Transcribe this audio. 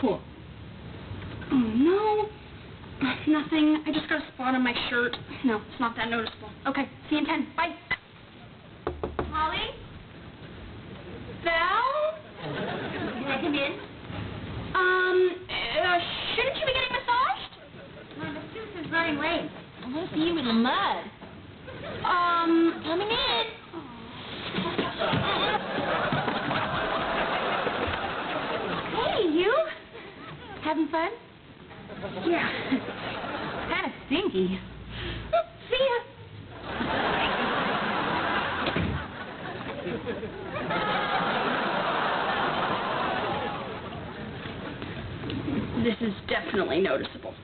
Cool. Oh, no. Nothing. I just got a spot on my shirt. No, it's not that noticeable. Okay, see you in 10. Bye. Holly? Val? Can I come in? Um, uh, shouldn't you be getting massaged? My masseuse is running late. I want to see you in the mud. Um, Coming in. hey, you. Having fun? Yeah. kind of stinky. See ya. This is definitely noticeable.